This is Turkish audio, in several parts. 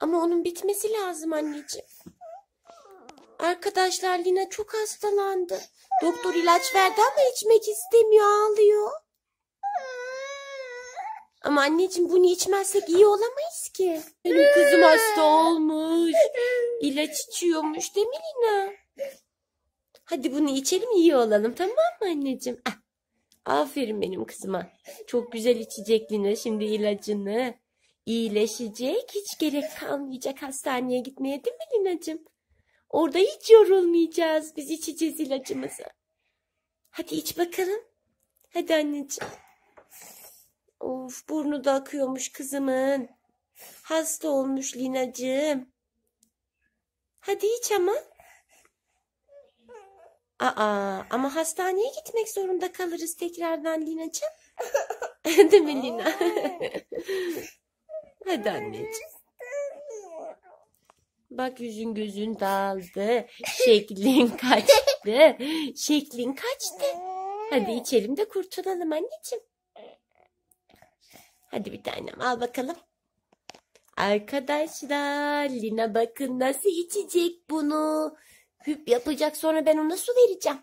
Ama onun bitmesi lazım anneciğim. Arkadaşlar Lina çok hastalandı. Doktor ilaç verdi ama içmek istemiyor, ağlıyor. Ama anneciğim bunu içmezsek iyi olamayız ki. Benim kızım hasta olmuş. İlaç içiyormuş değil mi Lina? Hadi bunu içelim iyi olalım tamam mı anneciğim? Ah, aferin benim kızıma. Çok güzel içecek Lina şimdi ilacını. İyileşecek. Hiç gerek kalmayacak hastaneye gitmeye değil mi Lina'cığım? Orada hiç yorulmayacağız. Biz içeceğiz ilacımızı. Hadi iç bakalım. Hadi anneciğim. Of burnu da akıyormuş kızımın. Hasta olmuş Linacığım. Hadi iç ama. Aa, ama hastaneye gitmek zorunda kalırız tekrardan Linacığım. Değil mi Lina? Hadi anneciğim. Bak yüzün gözün dağıldı. Şeklin kaçtı. Şeklin kaçtı. Hadi içelim de kurtulalım anneciğim. Hadi bir tanem al bakalım. Arkadaşlar Lina bakın nasıl içecek bunu. Hüp yapacak sonra ben ona su vereceğim.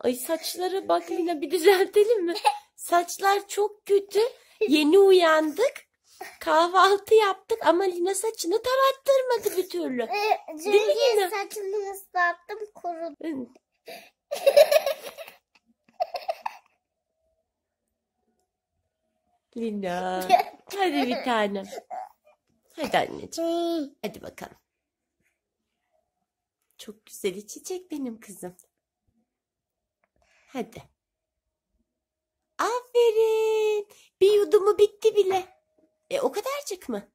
Ay saçlara bak Lina bir düzeltelim mi? Saçlar çok kötü. Yeni uyandık. Kahvaltı yaptık ama Lina saçını tarattırmadı bir türlü. Ee, Değil mi Lina? Çünkü saçımı ıslattım kurudu. Lina. Hadi bir tanem. Hadi anneciğim. Hadi bakalım. Çok güzel içecek benim kızım. Hadi. Aferin. Bir yudumu bitti bile. E o kadarcık mı?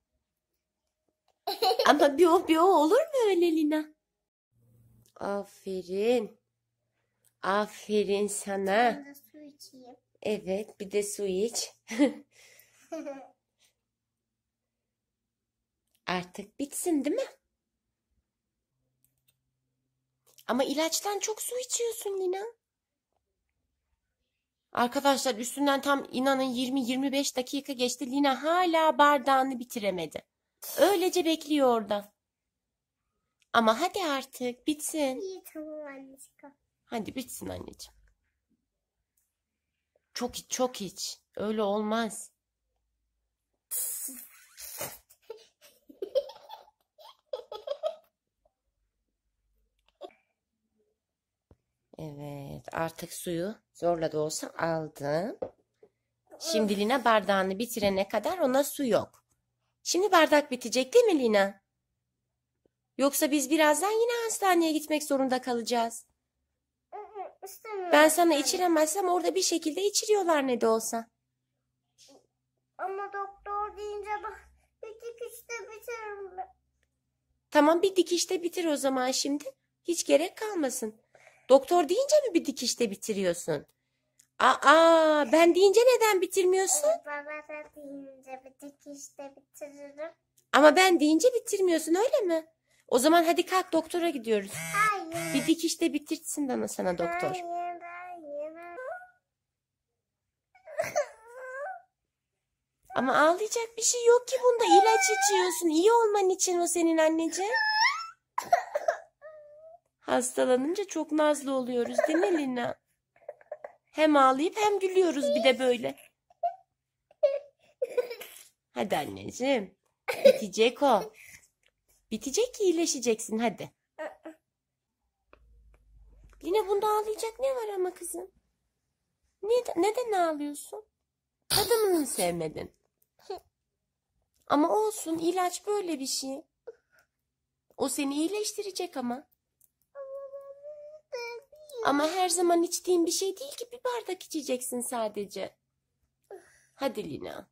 Ama bir o bir o olur mu öyle Lina? Aferin. Aferin sana. Ben de su içeyim. Evet, bir de su iç. Artık bitsin değil mi? Ama ilaçtan çok su içiyorsun Lina. Arkadaşlar üstünden tam inanın 20-25 dakika geçti. Lina hala bardağını bitiremedi. Öylece bekliyor orada. Ama hadi artık bitsin. İyi tamam anneciğim. Hadi bitsin anneciğim. Çok iç, çok iç. Öyle olmaz. Evet, artık suyu zorla da olsa aldım. Şimdi Lina bardağını bitirene kadar ona su yok. Şimdi bardak bitecek değil mi Lina? Yoksa biz birazdan yine hastaneye gitmek zorunda kalacağız. İstemiyorum. Ben sana içiremezsem orada bir şekilde içiriyorlar ne de olsa. Ama doktor deyince bak bir dikişte bitiririm ben. Tamam bir dikişte bitir o zaman şimdi. Hiç gerek kalmasın. Doktor deyince mi bir dikişte bitiriyorsun? Aa, ben deyince neden bitirmiyorsun? Baba da deyince bir dikişte bitiririm. Ama ben deyince bitirmiyorsun öyle mi? O zaman hadi kalk doktora gidiyoruz. Hayır. Bir dikişte bitirtsin bana sana doktor. Hayır, hayır. Ama ağlayacak bir şey yok ki bunda. İlaç içiyorsun. İyi olman için o senin anneciğim. Hastalanınca çok nazlı oluyoruz değil mi Lina? Hem ağlayıp hem gülüyoruz bir de böyle. Hadi anneciğim. Bitecek o. Bitecek iyileşeceksin hadi. Yine bunda ağlayacak ne var ama kızım? Neden, neden ağlıyorsun? Tadını mı sevmedin? Ama olsun ilaç böyle bir şey. O seni iyileştirecek ama. Ama her zaman içtiğin bir şey değil ki bir bardak içeceksin sadece. Hadi Lina.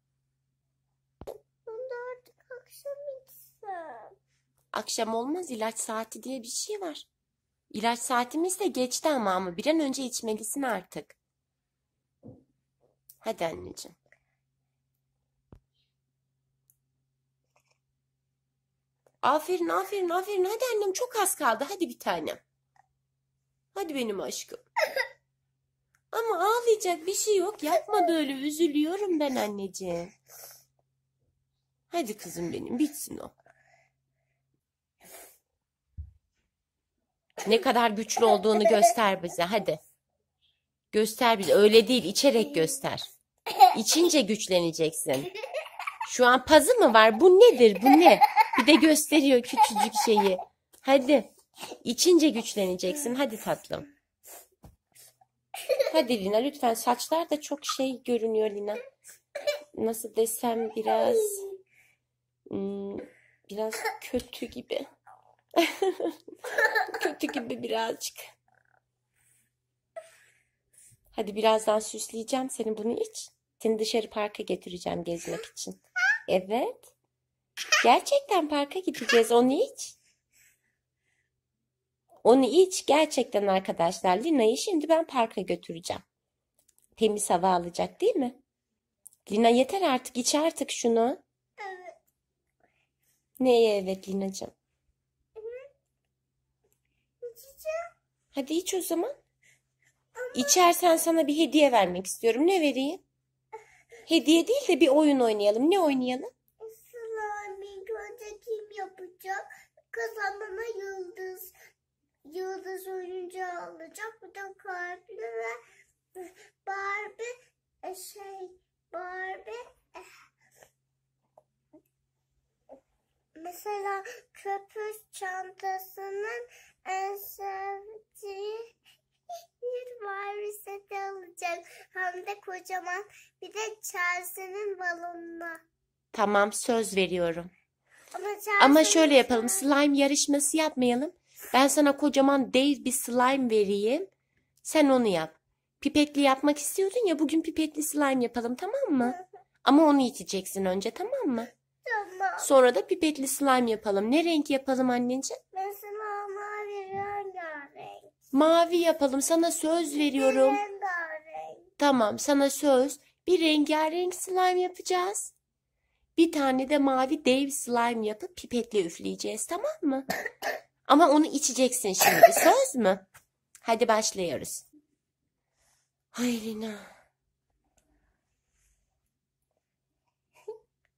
Ben de artık akşam içsem. Akşam olmaz ilaç saati diye bir şey var. İlaç saatimiz de geçti ama ama bir an önce içmelisin artık. Hadi anneciğim. Aferin, aferin, aferin. Hadi annem çok az kaldı. Hadi bir tanem. Hadi benim aşkım. Ama ağlayacak bir şey yok. Yapma böyle. Üzülüyorum ben anneciğim. Hadi kızım benim bitsin o. Ne kadar güçlü olduğunu göster bize hadi. Göster bize. Öyle değil içerek göster. İçince güçleneceksin. Şu an pazı mı var? Bu nedir? Bu ne? Bir de gösteriyor küçücük şeyi. Hadi. İçince güçleneceksin. Hadi tatlım. Hadi Lina lütfen. Saçlar da çok şey görünüyor Lina. Nasıl desem biraz hmm, biraz kötü gibi. Kötü gibi birazcık. Hadi birazdan süsleyeceğim seni bunu iç. Seni dışarı parka getireceğim gezmek için. Evet. Gerçekten parka gideceğiz. Onu iç. Onu iç. Gerçekten arkadaşlar. Lina'yı şimdi ben parka götüreceğim. Temiz hava alacak değil mi? Lina yeter artık. iç artık şunu. Evet. Neye evet Lina'cığım? Hadi iç o zaman. İçersen sana bir hediye vermek istiyorum. Ne vereyim? Hediye değil de bir oyun oynayalım. Ne oynayalım? Slime önce kim yapacak? Kazanana. Yıldız oyuncağı alacak. Bir de kalpli ve Barbie e, şey Barbie e, mesela köpüş çantasının en sevdiği bir Barbie seti alacak. Hem de kocaman bir de Chelsea'nin balonuna. Tamam söz veriyorum. Ama, Ama şöyle yapalım. Slime yarışması yapmayalım. Ben sana kocaman dev bir slime vereyim. Sen onu yap. Pipetli yapmak istiyordun ya bugün pipetli slime yapalım tamam mı? Ama onu içeceksin önce tamam mı? Tamam. Sonra da pipetli slime yapalım. Ne renk yapalım anneciğim? Mesela mavi rengarenk. Mavi yapalım. Sana söz veriyorum. Rengarenk. Tamam, sana söz. Bir rengarenk slime yapacağız. Bir tane de mavi dev slime yapıp pipetle üfleyeceğiz, tamam mı? Ama onu içeceksin şimdi, söz mü? Hadi başlıyoruz. Ay Lina.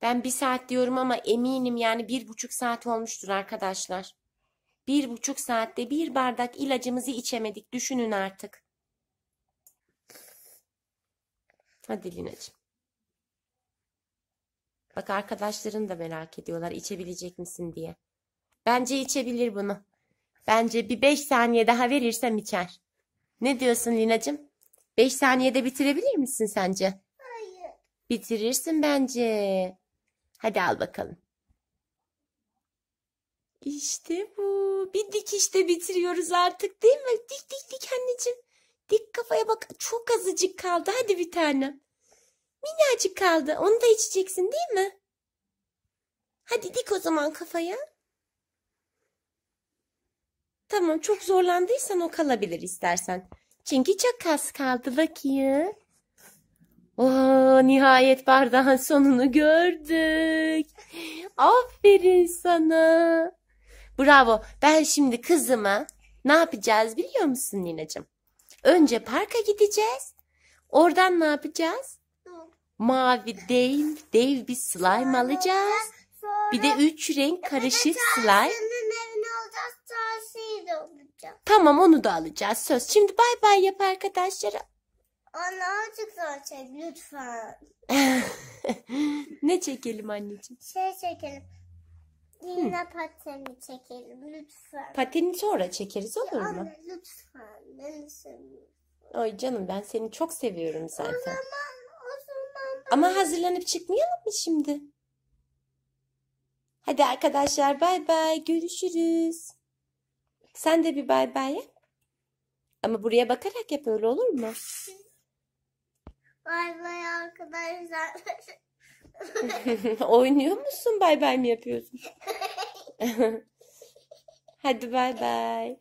Ben bir saat diyorum ama eminim yani bir buçuk saat olmuştur arkadaşlar. Bir buçuk saatte bir bardak ilacımızı içemedik. Düşünün artık. Hadi Lina'cığım. Bak arkadaşların da merak ediyorlar içebilecek misin diye. Bence içebilir bunu. Bence bir 5 saniye daha verirsem içer. Ne diyorsun Lina'cığım? 5 saniyede bitirebilir misin sence? Hayır. Bitirirsin bence. Hadi al bakalım. İşte bu. Bir dikişte bitiriyoruz artık değil mi? Dik dik dik anneciğim. Dik kafaya bak. Çok azıcık kaldı. Hadi bir tane. Minnacık kaldı. Onu da içeceksin değil mi? Hadi dik o zaman kafaya. Tamam çok zorlandıysan o kalabilir istersen. Çünkü çok az kaldı bakayım. Oo, nihayet bardağın sonunu gördük. Aferin sana. Bravo. Ben şimdi kızıma ne yapacağız biliyor musun Ninacığım? Önce parka gideceğiz. Oradan ne yapacağız? Mavi dev, dev bir slime alacağız. Bir de üç renk karışık slime. Tamam onu da alacağız. Söz. Şimdi bay bay yap arkadaşlara. Anne azıcık çek lütfen. ne çekelim anneciğim? Şey çekelim. Yine pateni çekelim lütfen. Pateni sonra çekeriz olur mu? Anne lütfen. Beni seviyorum. Ay canım ben seni çok seviyorum O zaten. zaman, o zaman Ama hazırlanıp çıkmayalım mı şimdi? Hadi arkadaşlar bay bay görüşürüz. Sen de bir bay bay yap. Ama buraya bakarak yap öyle olur mu? bay bay arkadaşlar. Oynuyor musun bay bay mı yapıyorsun? Hadi bay bay.